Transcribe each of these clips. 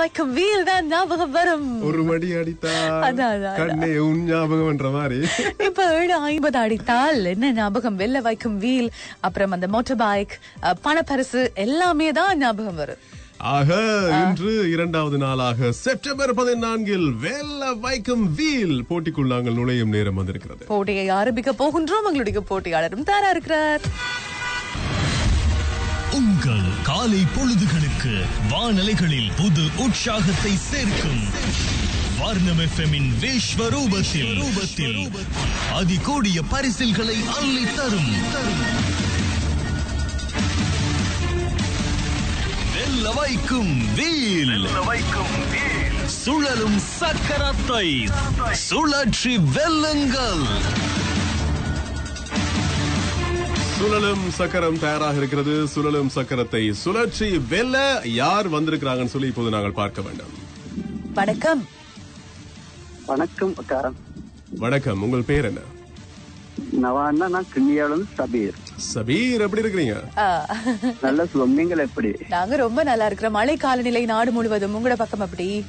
வைக்கும் வீல் தான் ஞாபகம் வரும். ஒரு மடி அடித்தா அதான், அதான், கண்ணே உன் ஞாபகம் என்ற மாதிரி. இப்ப ஏழு ஐம்பது அடித்தால் என்ன ஞாபகம்? வெள்ள வைக்கும் வீல் அப்புறம் அந்த மோட்டார் பைக் பணப்பரிசு எல்லாமே தான் ஞாபகம் வரும். ஆக இன்று இரண்டாவது நாளாக செப்டம்பர் பதினான்கில் வெல்ல வைக்கும் வீல் போட்டிக்குள் நாங்கள் நுழையும் நேரம் வந்திருக்கிறது. போட்டியை ஆரம்பிக்க போகின்றோம். எங்களுடைய போட்டியாளரும் தயாரா இருக்கிறார். உங்கள் காலை பொழுதுகளுக்கு வானலைகளில் புது உற்சாகத்தை சேர்க்கும். வர்ணம் எஃப்எம்மின் விஸ்வரூபத்தில் ரூபத்தில் அதிகூடிய பரிசில்களை அள்ளி தரும். தரும் வெல்ல வைக்கும் வீல். வைக்கும் சுழலும் சக்கரத்தை சுழற்றி வெல்லுங்கள். சுழலும் சக்கரம் தயாராக இருக்கிறது. சுழலும் சக்கரத்தை சுழற்சி வெல்ல யார் வந்திருக்கிறாங்கன்னு சொல்லி இப்போது நாங்கள் பார்க்க வேண்டும். வணக்கம். வணக்கம் வணக்கம். உங்கள் பேர் என்ன? நவான்னா நான் கிண்ணியாளன் சபீர். சபீர் எப்படி இருக்கிறீங்க? நல்ல சுகம். நீங்கள் எப்படி? நாங்க ரொம்ப நல்லா இருக்கிறோம். மழை காலநிலை நாடு முழுவதும். உங்களோட பக்கம் அப்படி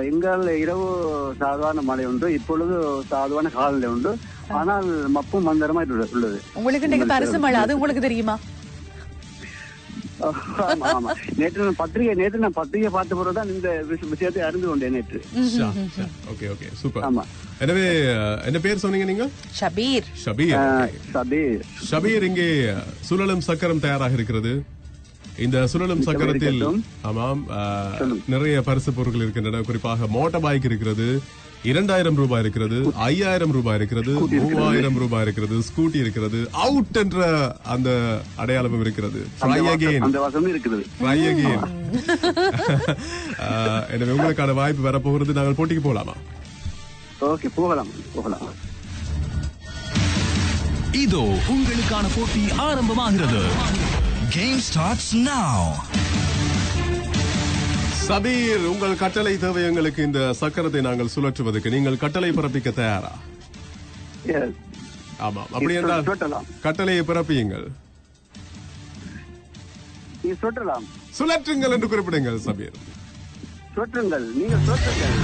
எங்கள் இரவு சாதாரண மழை உண்டு. இப்பொழுது சாதாரண காலநிலை உண்டு. ஆனால் மப்பும் மந்தரமா உள்ளது- உங்களுக்கு இன்னைக்கு பரிசு மழை. அது உங்களுக்கு தெரியுமா? நேற்று நான் பத்திரிகை நேற்று நான் பத்திரிகை பார்த்த பிறகுதான் இந்த விஷ- விஷயத்தை அறிந்து கொண்டேன் நேற்று. Okay okay. சூப்பர். ஆமா. எனவே என்ன பேர் சொன்னீங்க நீங்க? ஷபீர். ஷபீர் இங்கே சுழலும் சக்கரம் தயாராக இருக்கிறது. இந்த சுழலும் சக்கரத்தில். ஆமாம் நிறைய பரிசு பொருட்கள் இருக்கின்றன. குறிப்பாக மோட்டார் பைக் இருக்கிறது இரண்டாயிரம் ரூபாய் இருக்கிறது ஐயாயிரம் ரூபாய் இருக்கிறது மூவாயிரம் ரூபாய் இருக்கிறது ஸ்கூட்டி இருக்கிறது அவுட் என்ற அந்த அடையாளமும் இருக்கிறது. எனவே உங்களுக்கான வாய்ப்பு வரப்போகிறது. நாங்கள் போட்டிக்கு போலாமா ஓகே போகலாம் போகலாம். இதோ உங்களுக்கான போட்டி ஆரம்பமாகிறது. Game starts now. சபீர் உங்கள் கட்டளை தேவையங்களுக்கு இந்த சக்கரத்தை நாங்கள் சுழற்றுவதற்கு நீங்கள் கட்டளை பிறப்பிக்க தயாரா? ஆமா. அப்படி என்றால் கட்டளையை பிறப்பியுங்கள். சுழற்றுங்கள் என்று குறிப்பிடுங்கள் சபீர். சுழற்றுங்கள். நீங்கள் சுழற்றுங்கள்.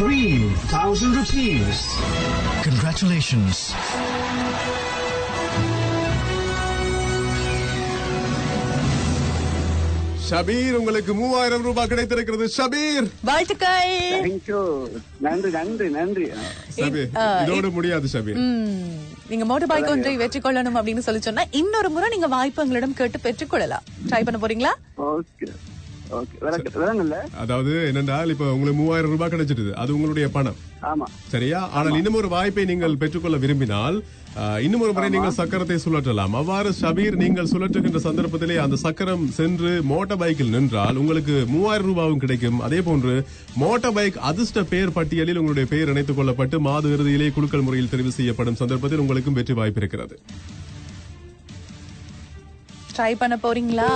3,000 rupees. Congratulations. ஷபீர் உங்களுக்கு மூவாயிரம் ரூபாய் கிடைத்திருக்கிறது. ஷபீர் வாழ்த்துக்கள். தேங்க்யூ நன்றி நன்றி நன்றி. ஷபீர் இதோடு முடியாது ஷபீர் நீங்க மோட்டர் பைக் ஒன்றை வெற்றி கொள்ளணும் அப்படின்னு சொல்லி சொன்னா இன்னொரு முறை நீங்க வாய்ப்பு எங்களிடம் கேட்டு பெற்றுக்கொள்ளலாம். ட்ரை பண்ண போறீங்களா? ஓகே அதாவது என்னென்றால் இப்ப உங்களுக்கு மூவாயிரம் ரூபாய் கிடைச்சிட்டுது. அது உங்களுடைய பணம். ஆமா. சரியா? ஆனால் இன்னும் ஒரு வாய்ப்பை நீங்கள் பெற்றுக்கொள்ள விரும்பினால் இன்னும் ஒரு முறை நீங்கள் சக்கரத்தை சுழற்றலாம். அவ்வாறு ஷபீர் நீங்கள் சுழற்றுகின்ற சந்தர்ப்பத்திலே அந்த சக்கரம் சென்று மோட்டார் பைக்கில் நின்றால் உங்களுக்கு மூவாயிரம் ரூபாயும் கிடைக்கும். அதே போன்று மோட்டார் பைக் அதிர்ஷ்ட பெயர் பட்டியலில் உங்களுடைய பெயர் இணைத்துக் கொள்ளப்பட்டு மாத இறுதியிலே குலுக்கல் முறையில் தெரிவு செய்யப்படும் சந்தர்ப்பத்தில் உங்களுக்கும் வெற்றி வாய்ப்பு இருக்கிறது. ட்ரை பண்ண போறீங்களா.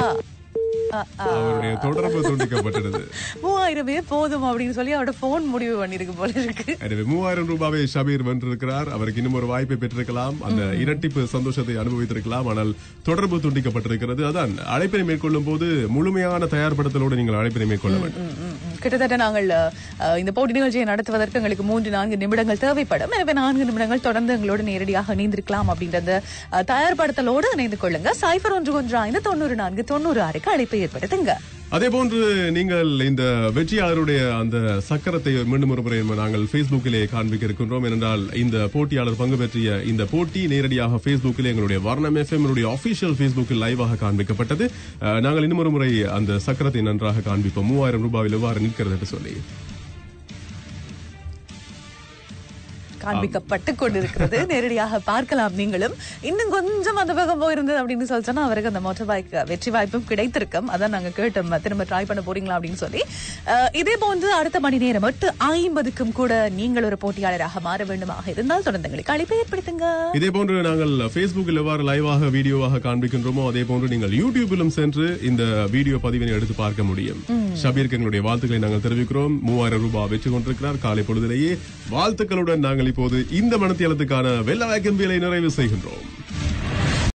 அவருடைய தொடர்பு துண்டிக்கப்பட்டிருது மூவாயிரமே போதும் அப்படின்னு சொல்லி அவரோட போன் முடிவு பண்ணிருக்கு போல இருக்கு. மூவாயிரம் ரூபாவை ஷபீர் வென்றிருக்கிறார். அவருக்கு இன்னும் ஒரு வாய்ப்பை பெற்றிருக்கலாம். அந்த இரட்டிப்பு சந்தோஷத்தை அனுபவித்திருக்கலாம். ஆனால் தொடர்பு துண்டிக்கப்பட்டிருக்கிறது. அதான் அழைப்பினை மேற்கொள்ளும் போது முழுமையான தயார்படுத்தலோடு நீங்கள் அழைப்பினை மேற்கொள்ள வேண்டும். கிட்டத்தட்ட நாங்கள் இந்த போட்டி நிகழ்ச்சியை நடத்துவதற்கு எங்களுக்கு மூன்று நான்கு நிமிடங்கள் தேவைப்படும். எனவே நான்கு நிமிடங்கள் தொடர்ந்து எங்களோடு நேரடியாக இணைந்திருக்கலாம் அப்படின்றத தயார்படுத்தலோடு இணைந்து கொள்ளுங்க. சைபர் ஒன்று ஒன்று ஐந்து தொண்ணூறு நான்கு தொண்ணூறு ஆறுக்கு அழைப்பை ஏற்படுத்துங்க. அதே போன்று நீங்கள் இந்த வெற்றியாளருடைய அந்த சக்கரத்தை மீண்டும் ஒரு முறை நாங்கள் பேஸ்புக்கிலே காண்பிக்க இருக்கின்றோம் ஏனென்றால் இந்த போட்டியாளர் பங்கு பெற்றிய இந்த போட்டி நேரடியாக Facebookலே எங்களுடைய வர்ணம் எஃப்எம் அபிஷியல் பேஸ்புக்கில் லைவாக காண்பிக்கப்பட்டது. நாங்கள் இன்னும் ஒரு முறை அந்த சக்கரத்தை நன்றாக காண்பிப்போம். மூவாயிரம் ரூபாயில் எவ்வாறு நிற்கிறது என்று சொல்லி. காண்பிக்கப்பட்டு கொண்டிருக்கிறது. நேரடியாக பார்க்கலாம் நீங்களும். இன்னும் கொஞ்சம் அந்த பக்கம் போயிருந்தது அப்படின்னு சொல்லி சொன்னா அவருக்கு அந்த மோட்டார் பைக் வெற்றி வாய்ப்பும் கிடைத்திருக்கும். அதான் நாங்க கேட்டோம். திரும்ப ட்ரை பண்ண போறீங்களா அப்படின்னு சொல்லி. இதே போன்று அடுத்த மணி நேரம் எட்டு ஐம்பதுக்கும் கூட நீங்கள் ஒரு போட்டியாளராக மாற வேண்டுமாக இருந்தால் தொடர்ந்து எங்களுக்கு அழைப்பை ஏற்படுத்துங்க. இதே போன்று நாங்கள் Facebookல் எவ்வாறு லைவாக வீடியோவாக காண்பிக்கின்றோமோ அதே போன்று நீங்கள் யூடியூபிலும் சென்று இந்த வீடியோ பதிவினை எடுத்து பார்க்க முடியும். ஷபீருக்கு எங்களுடைய வாழ்த்துக்களை நாங்கள் தெரிவிக்கிறோம். மூவாயிரம் ரூபாய் வெற்றி கொண்டிருக்கிறார். காலை பொழுதிலேயே வாழ்த்துக்களுடன் நாங்கள் இப்போது இந்த மனத்தியலத்துக்கான வெள்ள வேக்கம் நிறைவு செய்கின்றோம்.